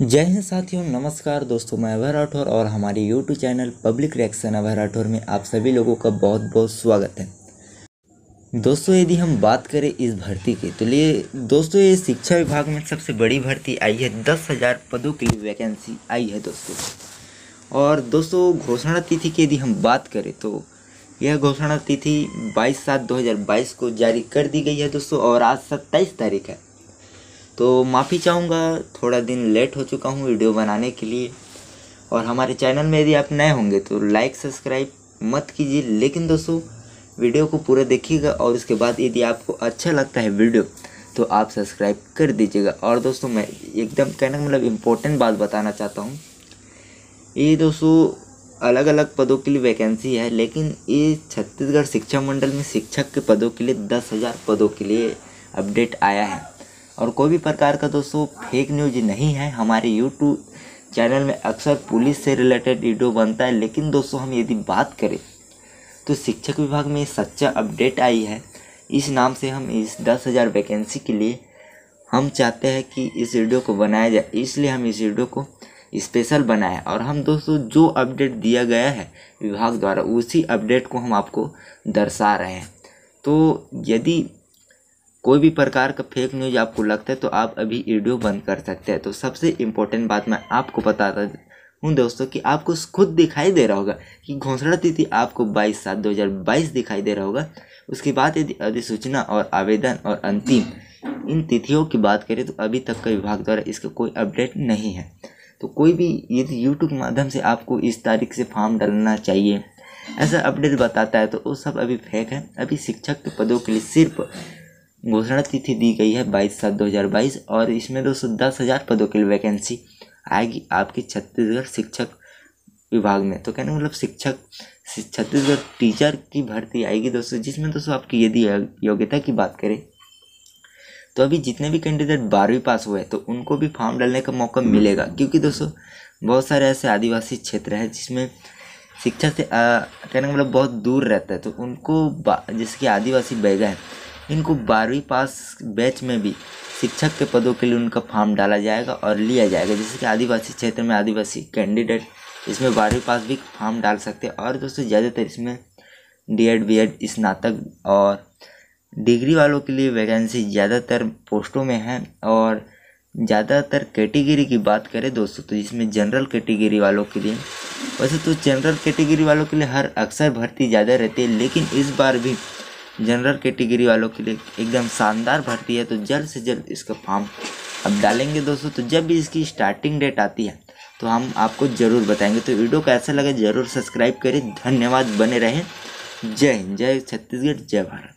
जय हिंद साथियों, नमस्कार दोस्तों, मैं अभय राठौर और हमारे YouTube channel public reaction Abhay Rathore में आप सभी लोगों का बहुत बहुत स्वागत है। दोस्तों, यदि हम बात करें इस भर्ती की तो लिए दोस्तों, ये शिक्षा विभाग में सबसे बड़ी भर्ती आई है, दस हज़ार पदों की वैकेंसी आई है दोस्तों। और दोस्तों, घोषणा तिथि की यदि हम बात करें तो यह घोषणा तिथि बाईस सात दो को जारी कर दी गई है दोस्तों, और आज सत्ताईस तारीख है। तो माफ़ी चाहूँगा, थोड़ा दिन लेट हो चुका हूँ वीडियो बनाने के लिए। और हमारे चैनल में यदि आप नए होंगे तो लाइक सब्सक्राइब मत कीजिए। लेकिन दोस्तों, वीडियो को पूरा देखिएगा और उसके बाद यदि आपको अच्छा लगता है वीडियो तो आप सब्सक्राइब कर दीजिएगा। और दोस्तों, मैं एकदम कहने का मतलब इम्पोर्टेंट बात बताना चाहता हूँ। ये दोस्तों अलग अलग पदों के लिए वैकेंसी है, लेकिन ये छत्तीसगढ़ शिक्षा मंडल में शिक्षक के पदों के लिए दस हज़ार पदों के लिए अपडेट आया है। और कोई भी प्रकार का दोस्तों फेक न्यूज़ नहीं है। हमारे यूट्यूब चैनल में अक्सर पुलिस से रिलेटेड वीडियो बनता है, लेकिन दोस्तों, हम यदि बात करें तो शिक्षक विभाग में सच्चा अपडेट आई है। इस नाम से हम इस दस हज़ार वैकेंसी के लिए हम चाहते हैं कि इस वीडियो को बनाया जाए। इसलिए हम इस वीडियो को स्पेशल बनाया और हम दोस्तों, जो अपडेट दिया गया है विभाग द्वारा, उसी अपडेट को हम आपको दर्शा रहे हैं। तो यदि कोई भी प्रकार का फेक न्यूज़ आपको लगता है तो आप अभी वीडियो बंद कर सकते हैं। तो सबसे इम्पोर्टेंट बात मैं आपको बताता हूँ दोस्तों कि आपको खुद दिखाई दे रहा होगा कि घोषणा तिथि आपको 22 सात 2022 दिखाई दे रहा होगा। उसके बाद यदि अधिसूचना और आवेदन और अंतिम, इन तिथियों की बात करें तो अभी तक का विभाग द्वारा इसका कोई अपडेट नहीं है। तो कोई भी यदि यूट्यूब माध्यम से आपको इस तारीख से फॉर्म डालना चाहिए, ऐसा अपडेट बताता है तो वो सब अभी फेक है। अभी शिक्षक के पदों के लिए सिर्फ़ घोषणा तिथि दी गई है बाईस सात दो हज़ार बाईस, और इसमें दोस्तों दस हज़ार पदों के लिए वैकेंसी आएगी आपकी छत्तीसगढ़ शिक्षक विभाग में। तो कहने मतलब शिक्षक, छत्तीसगढ़ टीचर की भर्ती आएगी दोस्तों, जिसमें दोस्तों आपकी यदि योग्यता की बात करें तो अभी जितने भी कैंडिडेट बारहवीं पास हुए तो उनको भी फॉर्म डालने का मौका मिलेगा। क्योंकि दोस्तों, बहुत सारे ऐसे आदिवासी क्षेत्र हैं जिसमें शिक्षा से कहने का मतलब बहुत दूर रहता है तो उनको जिसके आदिवासी बैगा है इनको बारहवीं पास बैच में भी शिक्षक के पदों के लिए उनका फॉर्म डाला जाएगा और लिया जाएगा। जैसे कि आदिवासी क्षेत्र में आदिवासी कैंडिडेट इसमें बारहवीं पास भी फॉर्म डाल सकते हैं। और दोस्तों, ज़्यादातर इसमें डी एड बी एड स्नातक और डिग्री वालों के लिए वैकेंसी ज़्यादातर पोस्टों में है। और ज़्यादातर कैटेगरी की बात करें दोस्तों तो इसमें जनरल कैटेगरी वालों के लिए, वैसे तो जनरल कैटेगरी वालों के लिए हर अक्सर भर्ती ज़्यादा रहती है, लेकिन इस बार भी जनरल कैटेगरी वालों के लिए एकदम शानदार भर्ती है तो जल्द से जल्द इसका फॉर्म अब डालेंगे दोस्तों। तो जब भी इसकी स्टार्टिंग डेट आती है तो हम आपको ज़रूर बताएँगे। तो वीडियो कैसा लगे ज़रूर सब्सक्राइब करें। धन्यवाद, बने रहें। जय हिंद, जय छत्तीसगढ़, जय भारत।